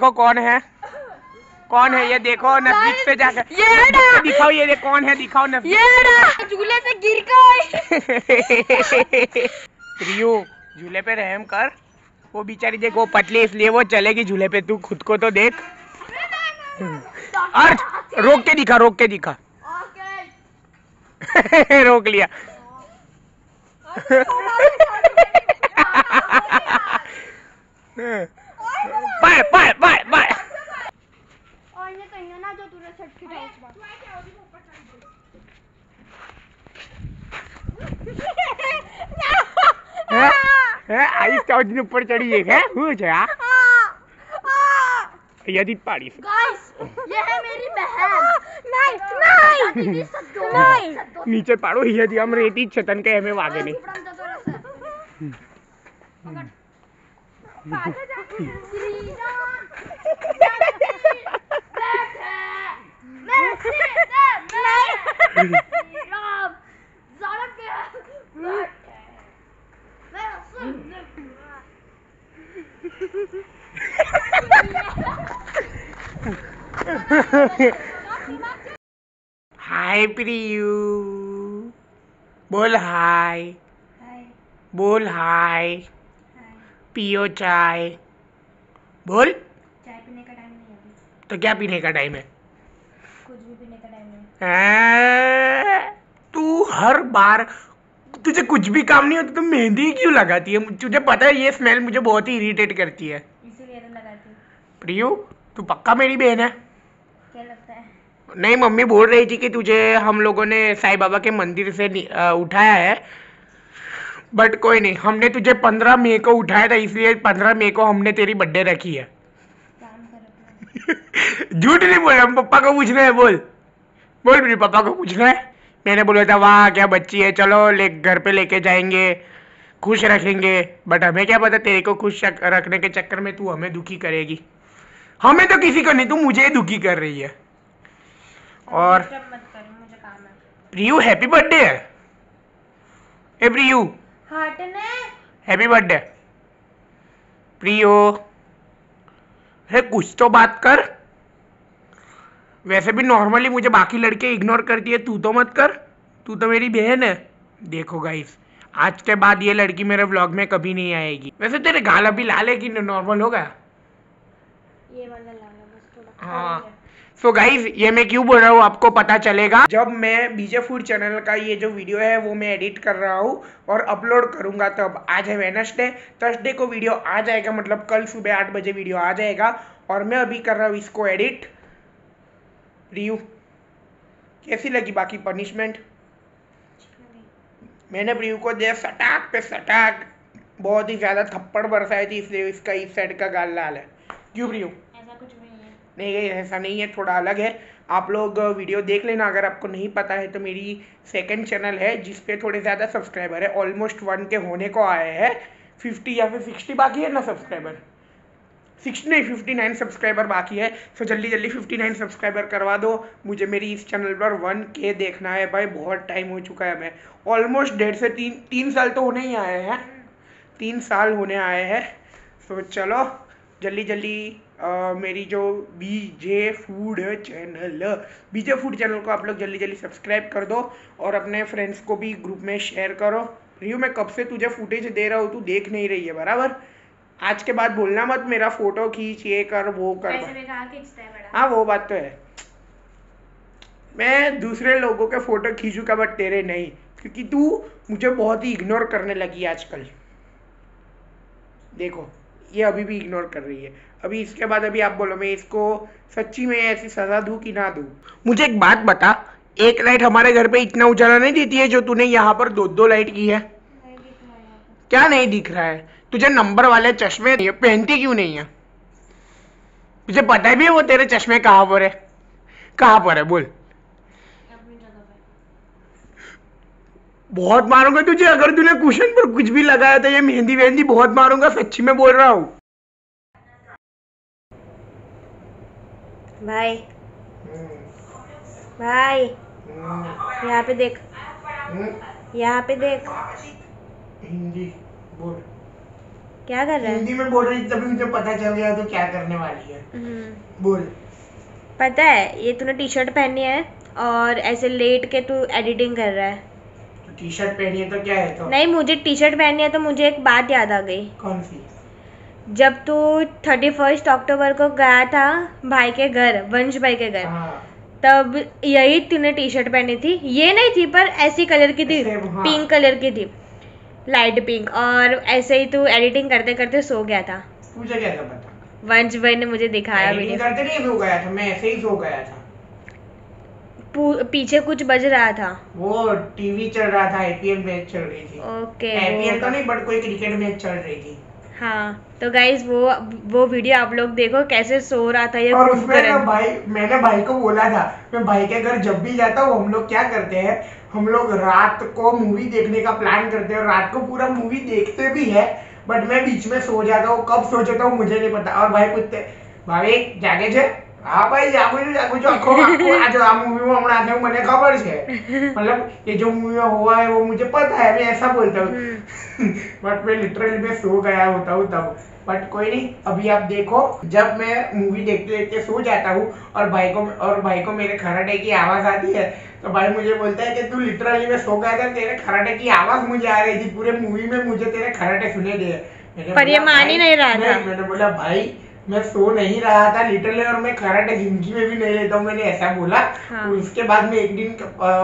देखो कौन है? कौन है? ये देखो नेटफ्लिक्स पे जाकर ये है। दिखाओ ये देख कौन है? दिखाओ Netflix ये ना? झूले से गिर गए रियू झूले पे रहम कर। वो बेचारी देख वो पतली इसलिए वो चलेगी झूले पे। तू खुद को तो देख। अर्थ रोक के दिखा रोक के दिखा। रोक लिया। बाय बाय बाय बाय और ये कहीं ना जो तूने सेट आई तो ऊपर चढ़ी है क्या हूँ यदि पाड़ी गाइस ये है मेरी बहन। नहीं नहीं नहीं नीचे पाड़ो यदि हम रेती छतन के हमें वागे हाँ, नहीं। Hi Priyu. Bol hi. Hi. Bol hi. पियो चाय। बोल। चाय पीने का टाइम नहीं है तो क्या पीने का टाइम है? कुछ भी पीने का टाइम हैं? तू हर बार तुझे कुछ भी काम नहीं होता तो मेहंदी क्यों लगाती है? तुझे पता है ये स्मेल मुझे बहुत ही इरिटेट करती है। इसीलिए तो लगाती हूँ। प्रियू तू पक्का मेरी बहन है? क्या लगता है? नहीं मम्मी बोल रही थी कि तुझे हम लोगों ने साईं बाबा के मंदिर से उठाया है। बट कोई नहीं हमने तुझे पंद्रह मई को उठाया था इसलिए पंद्रह मई को हमने तेरी बर्थडे रखी है। झूठ नहीं बोल हम पप्पा को पूछना है बोल। बोल मेरे पापा को पूछना है। मैंने बोला था वाह क्या बच्ची है चलो ले घर पे लेके जाएँगे खुश रखेंगे। बट हमें क्या पता तेरे को खुश रखने के चक्कर में तू हमें दुखी करेगी। हमें तो किसी को नहीं तू मुझे ही दुखी कर रही है। और प्रियू हैप्पी बर्थडे है। ए प्रियू। हटने हैप्पी बर्थडे प्रियो अरे कुछ तो बात कर। वैसे भी नॉर्मली मुझे बाकी लड़के इग्नोर करती है तू तो मत कर। तू तो मेरी बहन है। देखो गाइस आज के बाद ये लड़की मेरे व्लॉग में कभी नहीं आएगी। वैसे तेरे गाल अभी लाल है कि नॉर्मल हो गया। ये वाला लाना बस थोड़ा हाँ। सो गाइज़ ये मैं क्यों बोल रहा हूँ? आपको पता चलेगा। जब मैं बीजे फ़ूड चैनल का ये जो वीडियो है, वो मैं एडिट कर रहा हूँ और अपलोड करूँगा तब। आज है वेनसडे थर्सडे को वीडियो आ जाएगा मतलब कल सुबह आठ बजे वीडियो आ जाएगा और मैं अभी कर रहा हूँ इसको एडिट रियू कैसी लगी बाकी पनिशमेंट मैंने प्रियू को दिया सटाक पे सटाक। बहुत ही ज़्यादा थप्पड़ बरसाई थी, इसलिए इसका इस साइड का गाल लाल है। क्यों प्रियू नहीं नहीं, ऐसा नहीं है, थोड़ा अलग है। आप लोग वीडियो देख लेना, अगर आपको नहीं पता है तो मेरी सेकंड चैनल है, जिस पे थोड़े ज़्यादा सब्सक्राइबर है ऑलमोस्ट वन के होने को आए हैं। फिफ्टी या फिर सिक्सटी बाकी है ना सब्सक्राइबर सिक्सटी नहीं फिफ्टी नाइन सब्सक्राइबर बाकी है। सो जल्दी जल्दी फिफ्टी नाइन सब्सक्राइबर करवा दो। मुझे मेरी इस चैनल पर वन के देखना है भाई, बहुत टाइम हो चुका है मैं। ऑलमोस्ट डेढ़ से तीन तीन साल तो होने ही आए हैं। तीन साल होने आए हैं। सो चलो। जल्दी जल्दी मेरी जो BJ food channel BJ food channel को आप लोग जल्दी जल्दी सब्सक्राइब कर दो और अपने फ्रेंड्स को भी ग्रुप में शेयर करो। रियू मैं कब से तुझे फुटेज दे रहा हूँ? तू देख नहीं रही है बराबर? आज के बाद बोलना मत मेरा फ़ोटो खींच ये कर वो कर। है हाँ वो बात तो है। मैं दूसरे लोगों के फ़ोटो खींचूँगा बट तेरे नहीं क्योंकि तू मुझे बहुत ही इग्नोर करने लगी आजकल। देखो ये अभी भी इग्नोर कर रही है। अभी इसके बाद अभी आप बोलो, मैं इसको सच्ची में ऐसी सजा दूँ कि ना दूँ? मुझे एक बात बता, एक लाइट हमारे घर पे इतना उजाला नहीं देती है जो तूने यहाँ पर दो दो लाइट की है। क्या नहीं दिख रहा है? तुझे नंबर वाले चश्मे पहनती क्यों नहीं है? तुझे पता भी है वो तेरे चश्मे कहाँ पर है? कहाँ पर है? बोल अपनी जगह पे बहुत मारूँगा तुझे अगर तूने कुशन पर कुछ भी लगाया तो ये मेहंदी वेहंदी बहुत मारूँगा सच्ची में बोल रहा हूँ। भाई। भाई। यहाँ पे देख। यहाँ पे देख। हिंदी बोल। क्या कर रहा है? हिंदी में बोल रही तभी मुझे पता चल गया तो क्या करने वाली है। हम्म, बोल। पता है ये तूने टी शर्ट पहनी है और ऐसे लेट के तू एडिटिंग कर रहा है। टी शर्ट पहनी है तो क्या है तो? नहीं मुझे टी शर्ट पहननी है तो मुझे एक बात याद आ गई। कौन सी? जब तू थर्टी फ़र्स्ट अक्टूबर को गया था भाई के घर वंश भाई के घर हाँ। तब यही तूने टी शर्ट पहनी थी। ये नहीं थी पर ऐसी कलर की थी। हाँ। पिंक कलर की थी। लाइट पिंक और ऐसे ही तू एडिटिंग करते करते सो गया था। तुझे कैसे पता? वंश भाई ने मुझे दिखाया वीडियो करते नहीं सो गया था मैं ऐसे ही सो गया था। पीछे कुछ बज रहा था। वो टीवी चल रहा था आईपीएल मैच चल रही थी। ओके आईपीएल तो नहीं बट कोई क्रिकेट मैच चल रही थी। हाँ तो गाइज़ वो वो वीडियो आप लोग देखो कैसे सो रहा था ये और उसमें ना भाई मैंने भाई को बोला था मैं भाई के घर जब भी जाता हूँ हम लोग क्या करते हैं हम लोग रात को मूवी देखने का प्लान करते हैं और रात को पूरा मूवी देखते भी है बट मैं बीच में सो जाता हूँ कब सो जाता हूँ मुझे नहीं पता। और भाई पूछते भाई जागे छे હા ભાઈ જાગું છું જાગું છું આખો આખો આ જો આ મૂવીમાં હમણાં આખે મને ખબર છે मतलब ये जो मूवी में हुआ है वो मुझे पता है मैं ऐसा बोलता हूँ हम्म, बट मैं लिटरली में सो गया होता हूँ तब बट कोई नहीं अभी आप देखो जब मैं मूवी देखते देखते सो जाता हूँ और भाई को और भाई को मेरे खराटे की आवाज आती है तो भाई मुझे बोलता है कि तू लिटरली में सो गया था तेरे खराटे की आवाज मुझे आ रही थी पूरे मूवी में मुझे तेरे खराटे सुने दिए मैंने पर ये बोला, मान ही "भाई, नहीं रहा था। नहीं, मैंने बोला भाई मैं सो नहीं रहा था लिटरली और मैं खराटे ज़िंदगी में भी नहीं लेता हूँ मैंने ऐसा बोला। हाँ। उसके बाद में एक दिन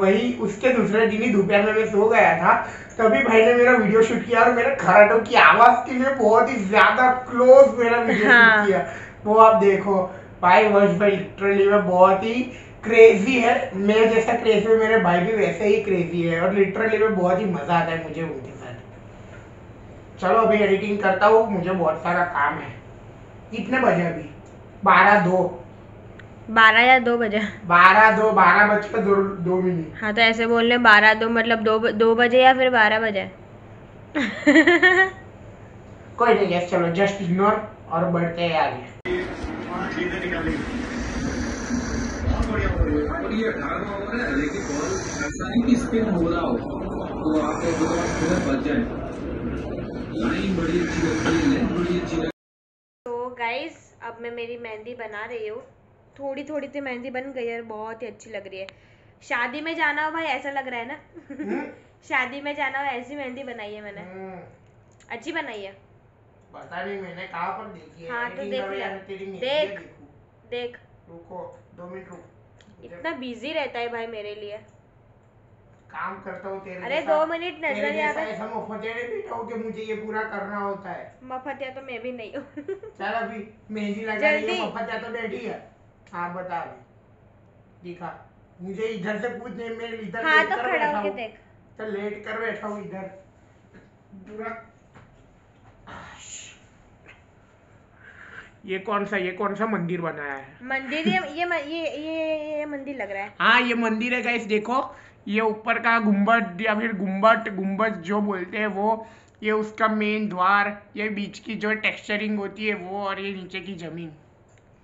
वही उसके दूसरे दिन ही दोपहर में मैं सो गया था। तभी भाई ने मेरा वीडियो शूट किया और मेरे खराटों की आवाज़ के लिए बहुत ही ज़्यादा क्लोज मेरा वीडियो हाँ। शूट किया। वो आप देखो भाई वर्ष भाई लिटरली में बहुत ही क्रेजी है। मैं जैसा क्रेजी है मेरे भाई भी वैसे ही क्रेजी है और लिटरली में बहुत ही मज़ा आता है मुझे उनके साथ। चलो अभी एडिटिंग करता हूँ मुझे बहुत सारा काम है। कितने बजे अभी? बारह दो। बारह या दो बजे। बारह दो बारह बज के दो दो मिनट। हाँ तो ऐसे बोलने बारह दो मतलब दो दो बजे या फिर बारह बजे? कोई नहीं गैस चलो जस्ट इग्नोर और बढ़ते हैं आगे। और ये ड्रामा हो रहा है लेकिन बॉल ऐसा नहीं कि स्पिन हो रहा हो? तो आपके दो स्पिनर बच जाए लाइन बड़ी अच्छी लगती है लेंथ बड़ी अच्छी लगती तो गाइस अब मैं मेरी मेहंदी बना रही हूँ। थोड़ी थोड़ी सी मेहंदी बन गई है बहुत ही अच्छी लग रही है। शादी में जाना हो भाई ऐसा लग रहा है ना? हम्म? शादी में जाना हो ऐसी मेहंदी बनाई है मैंने। हम्म, अच्छी बनाई है। पता नहीं मैंने कहाँ पर देखी है? हाँ, तो देख देख। देख। रुको दो मिनट रुक। इतना बिज़ी रहता है भाई मेरे लिए। काम करता हूँ तेरे अरे दो मिनट नज़र आकर ऐसा मुफ्तेरे बैठा हूँ कि मुझे ये पूरा करना होता है। मफतिया तो मैं भी नहीं हूँ। चल अभी मेहंदी लगा रही। है मफतिया तो बैठी है। हाँ बता अभी। दिखा। मुझे इधर से पूछ नहीं मैं इधर हाँ तो खड़ा होके देख। तो लेट कर बैठा हूँ इधर। पूरा ये कौन सा ये कौन सा मंदिर बनाया है? मंदिर ये ये ये ये, ये मंदिर लग रहा है। हाँ ये मंदिर है गाइस देखो। ये ऊपर का गुंबद या फिर गुंबद गुंबद जो बोलते हैं वो ये उसका मेन द्वार ये बीच की जो टेक्सचरिंग होती है वो और ये नीचे की ज़मीन।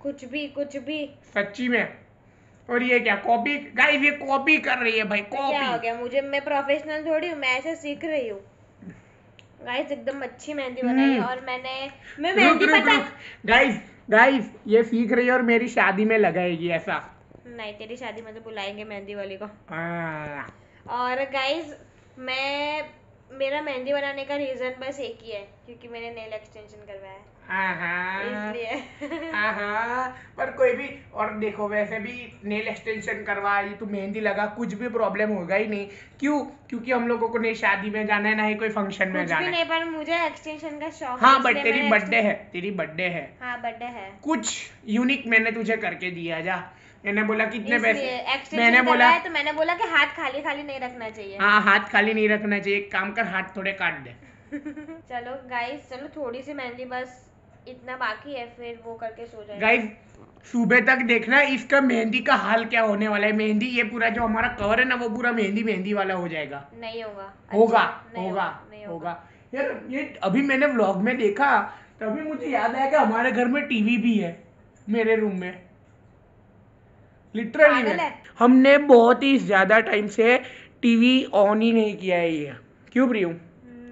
कुछ भी कुछ भी। सच्ची में? और ये क्या कॉपी गाइस ये कॉपी कर रही है भाई कॉपी क्या हो गया? मुझे मैं प्रोफेशनल थोड़ी हूँ मैं ऐसे सीख रही हूँ। गाइस एकदम अच्छी मेहंदी बनाई हम्म। और मैंने मैं मेहंदी पता गाइस गाइस ये सीख रही है और मेरी शादी में लगाएगी ऐसा। नहीं तेरी शादी में तो बुलाएँगे मेहंदी वाली को। हाँ। और गाइस मैं मेरा मेहंदी बनाने का रीजन बस एक ही है क्योंकि मैंने नेल एक्सटेंशन करवाया है। इसलिए। पर कोई भी और देखो वैसे भी नेल एक्सटेंशन करवा ये तो मेहंदी लगा कुछ भी प्रॉब्लम होगा ही नहीं। क्यों? क्योंकि हम लोगों को नहीं शादी में जाना है ना ही कोई फ़ंक्शन में जाना है। नहीं पर मुझे एक्सटेंशन का शौक हाँ बट तेरी बर्थडे है तेरी बर्थडे है। हाँ बर्थडे है। कुछ यूनिक मैंने तुझे करके दिया जा। मैंने बोला कितने पैसे? मैंने बोला तो मैंने बोला कि हाथ खाली खाली नहीं रखना चाहिए। हाँ हाथ खाली नहीं रखना चाहिए। एक काम कर हाथ थोड़े काट दे। चलो गाइस चलो थोड़ी सी मेहंदी बस इतना बाकी है फिर वो करके सो जाएँगे। गाइस सुबह तक देखना इसका मेहंदी का हाल क्या होने वाला है। मेहंदी ये पूरा जो हमारा कवर है ना वो पूरा मेहंदी मेहंदी वाला हो जाएगा। नहीं होगा। होगा अच्छा, होगा होगा यार ये अभी मैंने व्लॉग में देखा तभी मुझे याद आया कि हमारे घर में टीवी भी है मेरे रूम में। लिटरली में। हमने बहुत ही ज़्यादा टाइम से टीवी ऑन ही नहीं किया है ये। क्यों प्रियू? हम्म,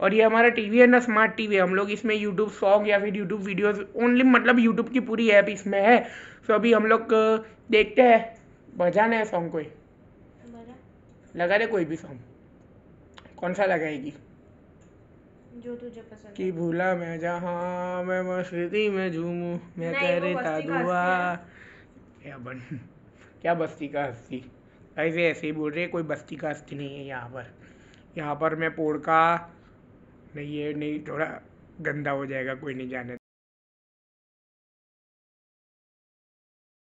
और ये हमारा टीवी है ना स्मार्ट टीवी है। हम लोग इसमें यूट्यूब सॉन्ग या फिर यूट्यूब वीडियोस ओनली मतलब यूट्यूब की पूरी ऐप इसमें है। तो अभी हम लोग देखते हैं। बजाना है सॉन्ग कोई? लगा दे कोई भी सॉन्ग कौन सा लगाएगी? जो तुझे पसंद कि भूला मैं जहाँ मैं मस्ती में झूमूं मैं करता दुआ। क्या बन क्या बस्ती का हस्ती? ऐसे ऐसे ही बोल रहे कोई बस्ती का हस्ती नहीं है यहाँ पर। यहाँ पर मैं पोड़ का, नहीं ये नहीं, थोड़ा गंदा हो जाएगा, कोई नहीं जाने